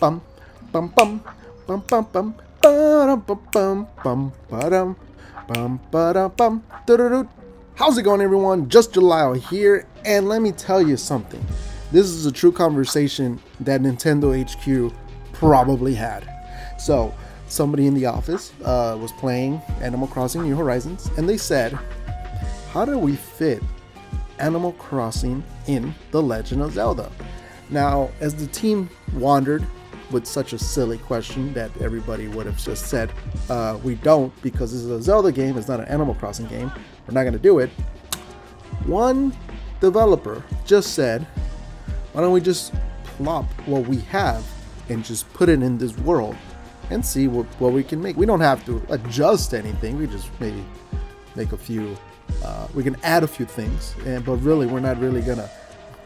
bum bum bum bum bum bum ba-dum, bum bum bum ba-dum, bum bum. How's it going everyone? Just Julyo here and let me tell you something. This is a true conversation that Nintendo HQ probably had. So somebody in the office uh, was playing Animal Crossing New Horizons and they said, how do we fit Animal Crossing in The Legend of Zelda? Now, as the team wandered with such a silly question that everybody would have just said, uh, we don't because this is a Zelda game, it's not an Animal Crossing game, we're not going to do it. One developer just said, why don't we just plop what we have and just put it in this world and see what, what we can make. We don't have to adjust anything, we just maybe make a few, uh, we can add a few things, and but really we're not really going to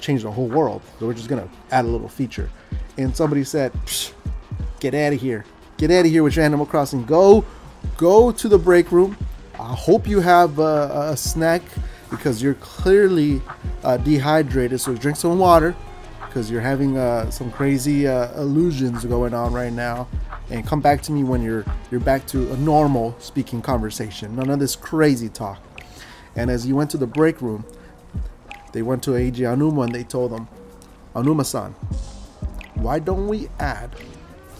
change the whole world. So we're just gonna add a little feature. And somebody said, "Get out of here! Get out of here with your Animal Crossing. Go, go to the break room. I hope you have a, a snack because you're clearly uh, dehydrated. So drink some water because you're having uh, some crazy uh, illusions going on right now." And come back to me when you're you're back to a normal speaking conversation. None of this crazy talk. And as you went to the break room, they went to Eiji Aonuma and they told him, Aonuma-san, why don't we add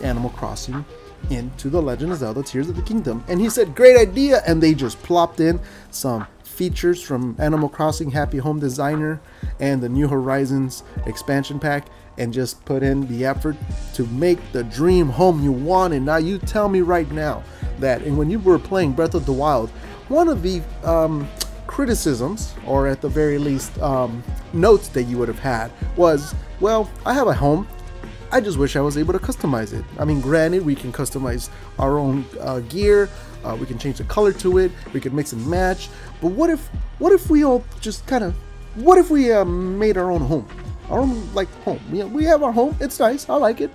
Animal Crossing into The Legend of Zelda Tears of the Kingdom? And he said, great idea! And they just plopped in some features from Animal Crossing Happy Home Designer and the New Horizons expansion pack and just put in the effort to make the dream home you wanted. Now you tell me right now that and when you were playing Breath of the Wild, one of the um, criticisms, or at the very least, um, notes that you would have had was, well, I have a home. I just wish I was able to customize it. I mean, granted, we can customize our own uh, gear. Uh, we can change the color to it. We can mix and match. But what if, what if we all just kind of, what if we uh, made our own home? Our own like home. We, we have our home. It's nice. I like it.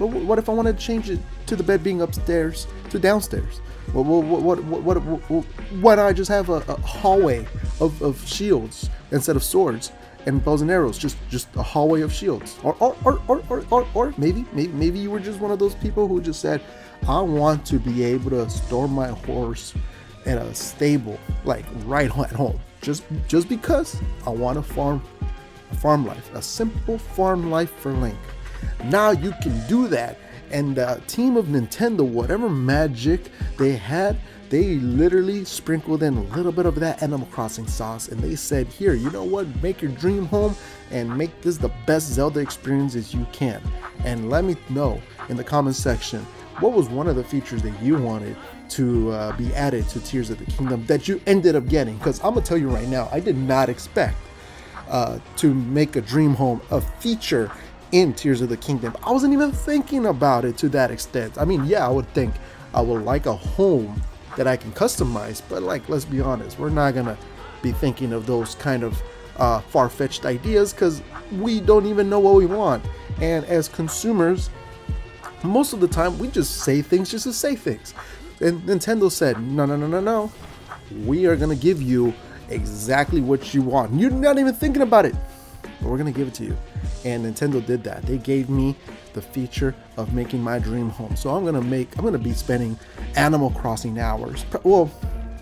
But what if I want to change it to the bed being upstairs to downstairs? What, what, what, what, what, why don't I just have a, a hallway of, of shields instead of swords and bows and arrows? Just just a hallway of shields. Or or, or, or, or, or, or maybe, maybe maybe you were just one of those people who just said, I want to be able to store my horse in a stable, like right at home. Just just because I want to farm farm life, a simple farm life for Link. Now you can do that and the team of Nintendo, whatever magic they had, they literally sprinkled in a little bit of that Animal Crossing sauce and they said, Here, you know what? Make your dream home and make this the best Zelda experience as you can. And let me know in the comment section what was one of the features that you wanted to uh, be added to Tears of the Kingdom that you ended up getting. Because I'm gonna tell you right now, I did not expect uh, to make a dream home a feature in Tears of the Kingdom. I wasn't even thinking about it to that extent. I mean, yeah, I would think I would like a home that I can customize, but like, let's be honest, we're not gonna be thinking of those kind of uh, far-fetched ideas because we don't even know what we want. And as consumers, most of the time we just say things just to say things. And Nintendo said, no, no, no, no, no. We are gonna give you exactly what you want. You're not even thinking about it but we're gonna give it to you. And Nintendo did that. They gave me the feature of making my dream home. So I'm gonna make, I'm gonna be spending Animal Crossing hours. Well,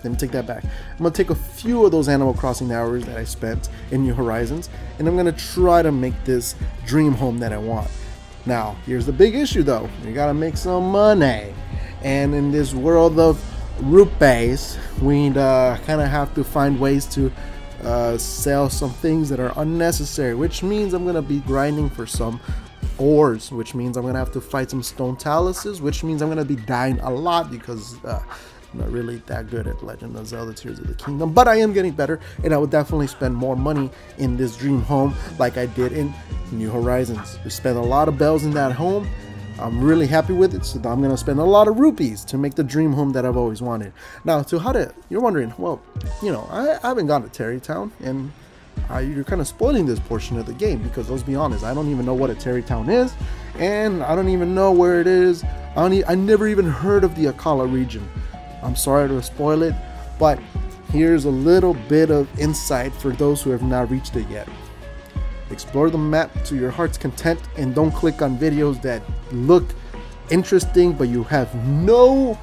let me take that back. I'm gonna take a few of those Animal Crossing hours that I spent in New Horizons, and I'm gonna try to make this dream home that I want. Now, here's the big issue though. You gotta make some money. And in this world of rupees, we uh, kind of have to find ways to uh, sell some things that are unnecessary, which means I'm gonna be grinding for some ores, which means I'm gonna have to fight some stone taluses, which means I'm gonna be dying a lot because uh, I'm not really that good at Legend of Zelda Tears of the Kingdom, but I am getting better, and I would definitely spend more money in this dream home like I did in New Horizons. We spent a lot of bells in that home, I'm really happy with it, so I'm gonna spend a lot of rupees to make the dream home that I've always wanted. Now, to how to, you're wondering, well, you know, I, I haven't gone to Tarrey Town, and uh, you're kind of spoiling this portion of the game because let's be honest, I don't even know what a Tarrey Town is, and I don't even know where it is. I, don't e I never even heard of the Akkala region. I'm sorry to spoil it, but here's a little bit of insight for those who have not reached it yet. explore the map to your heart's content and don't click on videos that look interesting but you have no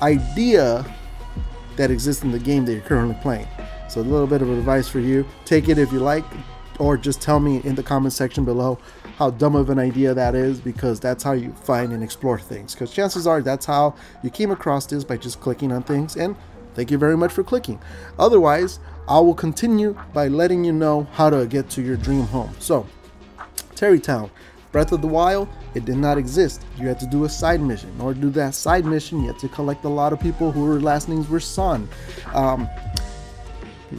idea that exists in the game that you're currently playing. So a little bit of advice for you. Take it if you like, or just tell me in the comment section below how dumb of an idea that is because that's how you find and explore things. Because chances are that's how you came across this by just clicking on things and thank you very much for clicking. Otherwise, I will continue by letting you know how to get to your dream home. So, Tarrey Town, Breath of the Wild, it did not exist. You had to do a side mission. To do that side mission, you had to collect a lot of people whose last names were Sun. Um,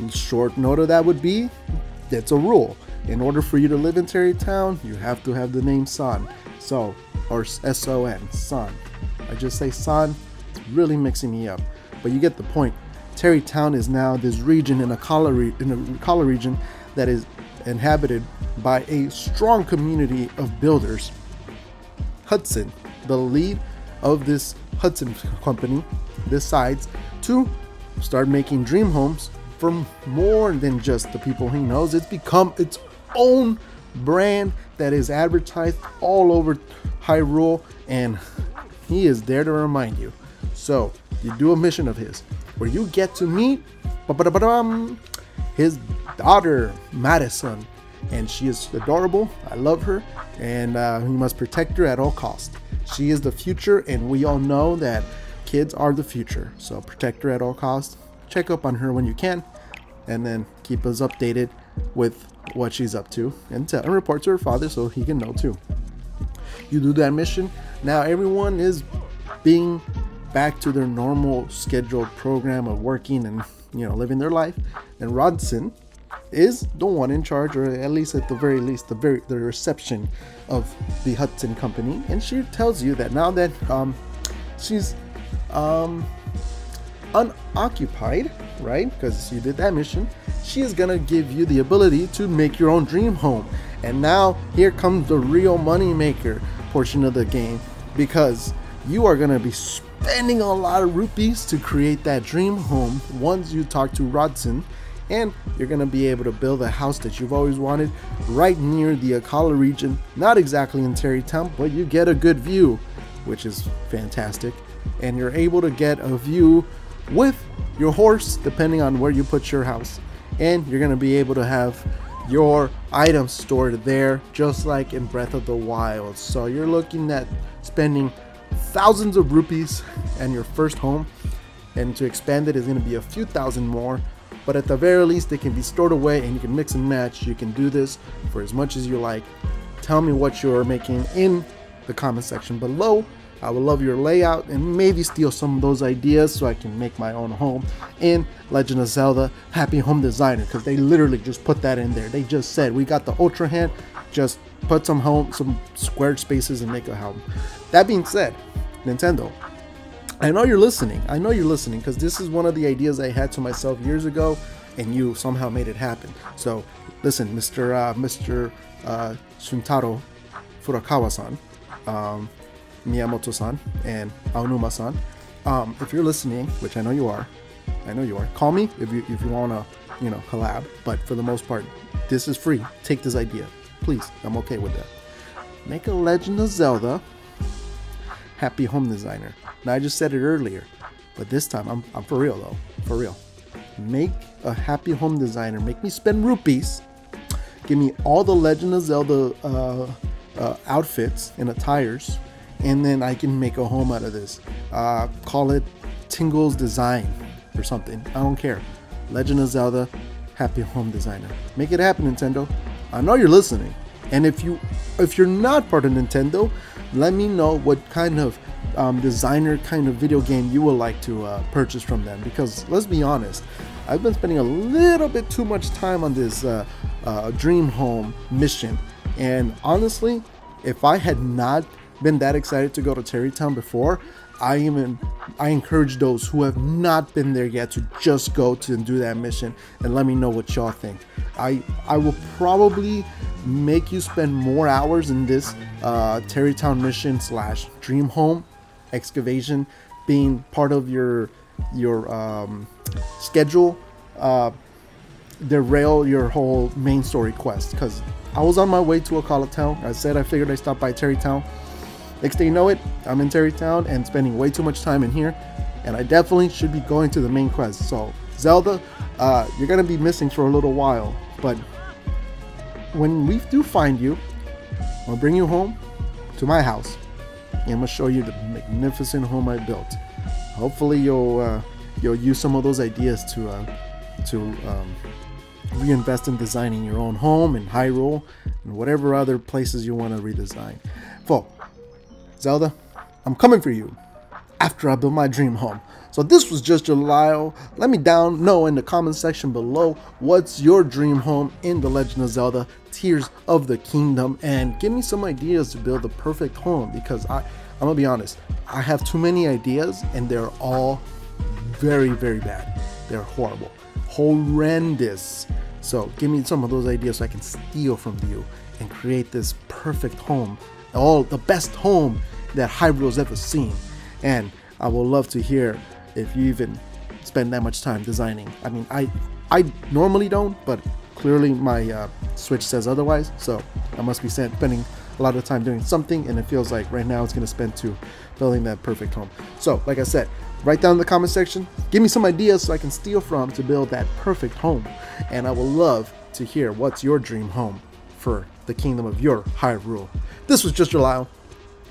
short note of that would be, it's a rule. In order for you to live in Tarrey Town, you have to have the name Sun. So, or S-O-N, Sun. I just say Sun, it's really mixing me up. But you get the point. Tarrey Town is now this region in Akkala, in Akkala region that is inhabited by a strong community of builders. Hudson, the lead of this Hudson company, decides to start making dream homes for more than just the people he knows. It's become its own brand that is advertised all over Hyrule, and he is there to remind you. So, you do a mission of his where you get to meet his daughter, Madison, and she is adorable. I love her, and uh, you must protect her at all costs. She is the future, and we all know that kids are the future. So protect her at all costs. Check up on her when you can, and then keep us updated with what she's up to, and, tell, and report to her father so he can know too. You do that mission. Now everyone is being back to their normal scheduled program of working and you know living their life. And Rhondson is the one in charge, or at least at the very least, the very the reception of the Hudson Company. And she tells you that now that um, she's um, unoccupied, right? Because you did that mission, she is gonna give you the ability to make your own dream home. And now here comes the real money maker portion of the game because you are gonna be spending a lot of rupees to create that dream home once you talk to Rhondson and you're to be able to build a house that you've always wanted right near the Akkala region not exactly in Tarrey Town but you get a good view which is fantastic and you're able to get a view with your horse depending on where you put your house. And you're going to be able to have your items stored there just like in Breath of the Wild. So you're looking at spending thousands of rupees and your first home. And to expand it is going to be a few thousand more. But at the very least they can be stored away and you can mix and match. You can do this for as much as you like. Tell me what you're making in the comment section below I would love your layout and maybe steal some of those ideas so I can make my own home in Legend of Zelda Happy Home Designer because they literally just put that in there. They just said we got the Ultra Hand, just put some home, some squared spaces and make a home. That being said, Nintendo. I know you're listening. I know you're listening because this is one of the ideas I had to myself years ago, and you somehow made it happen. So, listen, Mr. Uh, Mr. Uh, Shuntaro Furukawa-san, um, Miyamoto-san, and Aonuma-san. Um, if you're listening, which I know you are, I know you are. Call me if you if you wanna, you know, collab. But for the most part, this is free. Take this idea, please. I'm okay with that. Make a Legend of Zelda happy home designer. Now I just said it earlier, but this time I'm, I'm for real though, for real. Make a happy home designer. Make me spend rupees. Give me all the Legend of Zelda uh, uh, outfits and attires, and then I can make a home out of this. Uh, call it Tingle's Design or something. I don't care. Legend of Zelda, happy home designer. Make it happen, Nintendo. I know you're listening. And if you if you're not part of Nintendo, let me know what kind of um, designer kind of video game you would like to uh, purchase from them because let's be honest I've been spending a little bit too much time on this uh, uh, dream home mission and honestly if I had not been that excited to go to Tarrey Town before I even I encourage those who have not been there yet to just go to and do that mission and let me know what y'all think. I I will probably make you spend more hours in this uh, Tarrey Town mission slash Dream Home excavation being part of your your um, schedule. Uh, derail your whole main story quest because I was on my way to Akkala Town. I said I figured I'd stop by Tarrey Town. Next thing you know it, I'm in Tarrey Town and spending way too much time in here. And I definitely should be going to the main quest. So, Zelda, uh, you're to be missing for a little while. But when we do find you, I'll bring you home to my house. And I'm to show you the magnificent home I built. Hopefully you'll, uh, you'll use some of those ideas to, uh, to um, reinvest in designing your own home in Hyrule and whatever other places you want to redesign. Folk, Zelda, I'm coming for you after I build my dream home. So this was just your Lyle. Let me down know in the comment section below what's your dream home in The Legend of Zelda Tears of the Kingdom and give me some ideas to build the perfect home because I, I'm gonna be honest, I have too many ideas and they're all very, very bad. They're horrible, horrendous. So give me some of those ideas so I can steal from you and create this perfect home, all the best home that Hyrule's ever seen. And I would love to hear if you even spend that much time designing. I mean, I I normally don't, but clearly my uh, Switch says otherwise. So I must be spending a lot of time doing something, and it feels like right now it's going to spend to building that perfect home. So, like I said, write down in the comment section, give me some ideas so I can steal from to build that perfect home, and I will love to hear what's your dream home for the kingdom of your Hyrule. This was just Lyle,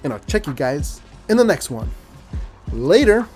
and I'll check you guys in the next one. Later.